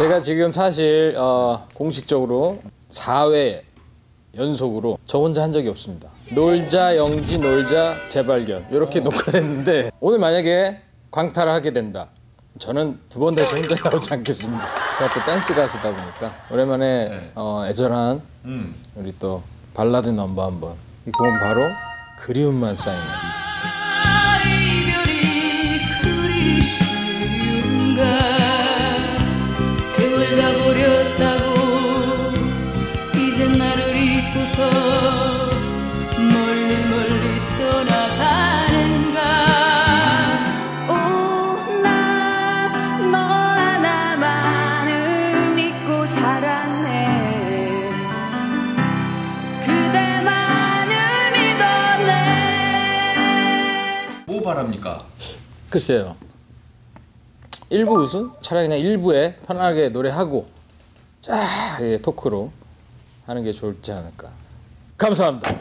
제가 지금 사실 어, 공식적으로 4회 연속으로 저 혼자 한 적이 없습니다. 놀자 영지 놀자 재발견 이렇게 녹화를 했는데 오늘 만약에 광탈을 하게 된다. 저는 두 번 다시 혼자 나오지 않겠습니다. 제가 또 댄스 가수다 보니까 오랜만에 어, 애절한 우리 또 발라드 넘버 한번 이 곡은 바로 그리움만 쌓이는 바랍니까? 글쎄요. 1부 우승? 차라리 그냥 1부에 편하게 노래하고 쫙 토크로 하는 게 좋지 않을까. 감사합니다.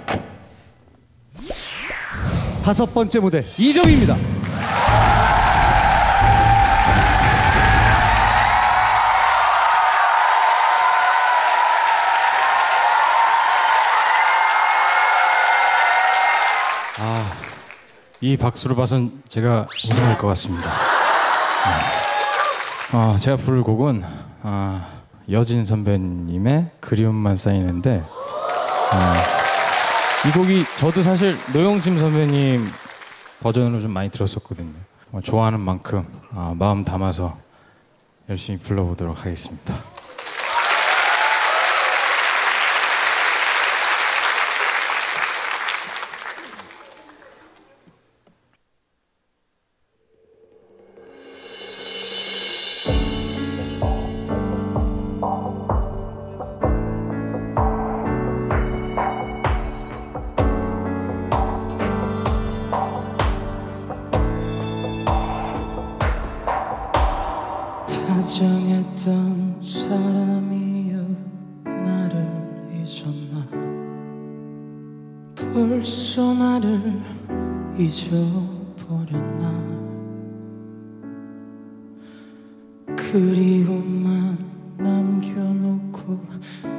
다섯 번째 무대 이정입니다. 이 박수를 봐선 제가 우승할 것 같습니다. 네. 어, 제가 부를 곡은 아, 여진 선배님의 그리움만 쌓이는데 아, 이 곡이 저도 사실 노영심 선배님 버전으로 좀 많이 들었었거든요. 어, 좋아하는 만큼 아, 마음 담아서 열심히 불러보도록 하겠습니다. 다정했던 사람이여 나를 잊었나? 벌써 나를 잊어버렸나? 그리움만 남겨놓고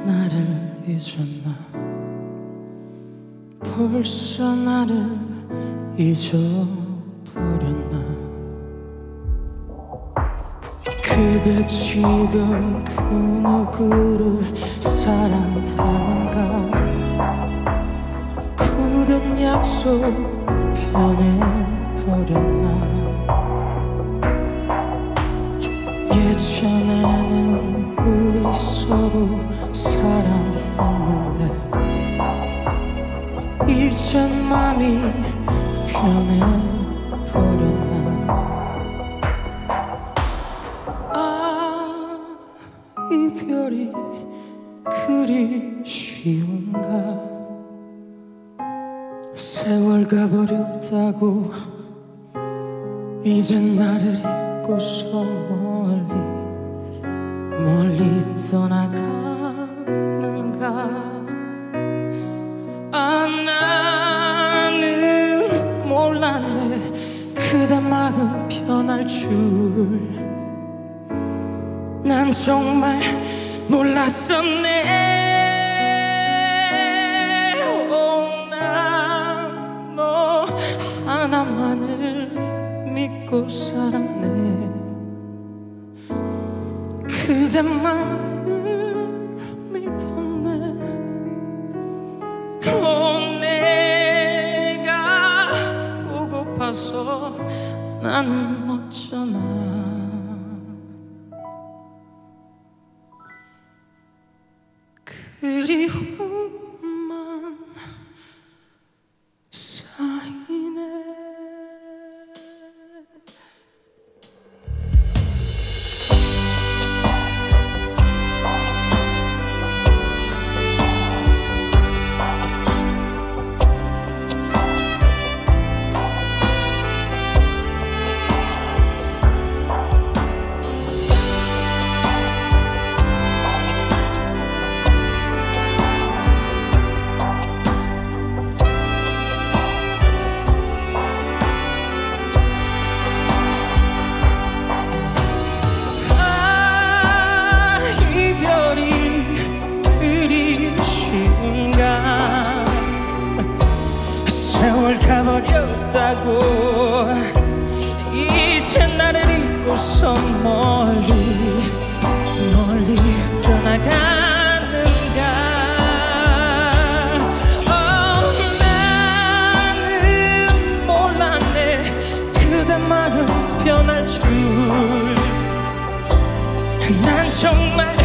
나를 잊었나? 벌써 나를 잊어버렸나 그대 지금 그 누구를 사랑하는가? 굳은 약속 변해버렸나? 예전 이별이 그리 쉬운가? 세월 가버렸다고 이젠 나를 잊고서 멀리 멀리 떠나가는가? 아 나는 몰랐네. 그대 마음 변할 줄 난 정말 몰랐었네. 난너 하나만을 믿고 살았네. 그대만을 믿었네. 어, 내가 보고파서 나는 어쩌나 세월 가버렸다고. 이제 나를 잊고서 멀리 멀리 떠나가 변할 줄 난 정말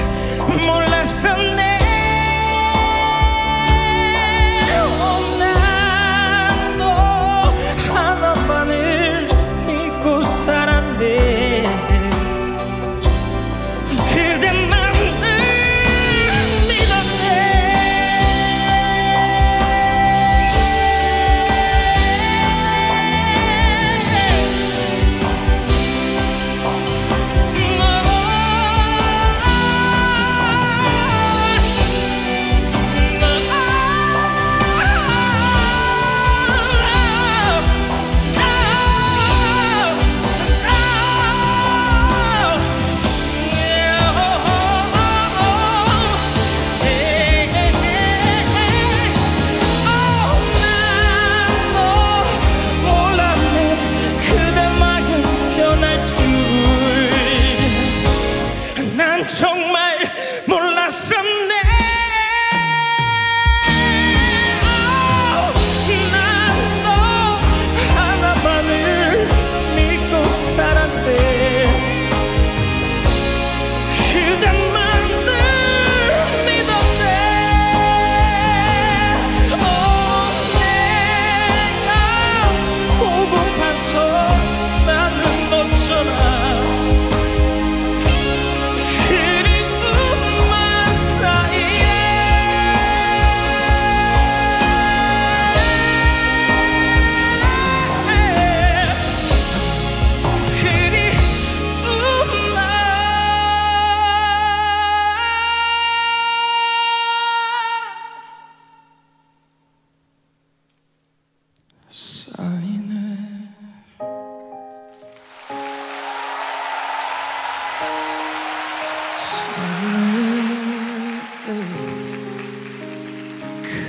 음, 음, 음.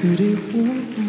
그리고